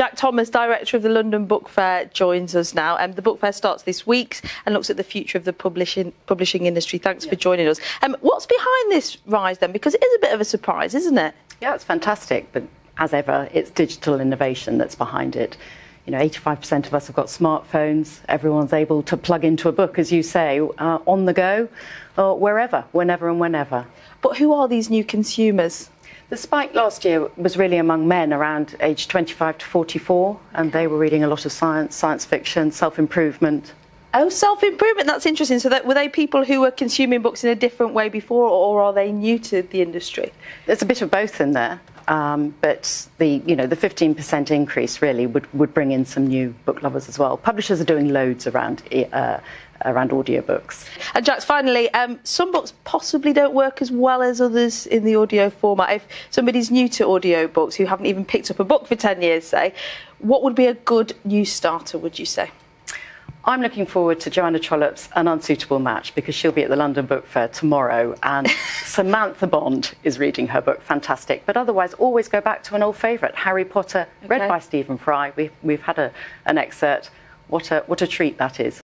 Jacks Thomas, director of the London Book Fair, joins us now. Um, the book fair starts this week and looks at the future of the publishing publishing industry. Thanks yeah. for joining us. Um, what's behind this rise then? Because it is a bit of a surprise, isn't it? Yeah, it's fantastic, but as ever, it's digital innovation that's behind it. You know, 85% of us have got smartphones. Everyone's able to plug into a book, as you say, uh, on the go, or wherever, whenever and whenever. But who are these new consumers? The spike last year was really among men around age 25 to 44, and they were reading a lot of science, science fiction, self improvement. Oh, self improvement, that's interesting. So, that, were they people who were consuming books in a different way before, or are they new to the industry? There's a bit of both in there. Um, but the you know the 15% increase really would, would bring in some new book lovers as well. Publishers are doing loads around uh, around audiobooks. And Jacks, finally, um, some books possibly don't work as well as others in the audio format. If somebody's new to audiobooks who haven't even picked up a book for 10 years, say, what would be a good new starter, would you say? I'm looking forward to Joanna Trollope's An Unsuitable Match because she'll be at the London Book Fair tomorrow and Samantha Bond is reading her book. Fantastic. But otherwise, always go back to an old favourite, Harry Potter, okay. read by Stephen Fry. We, we've had a, an excerpt. What a, what a treat that is.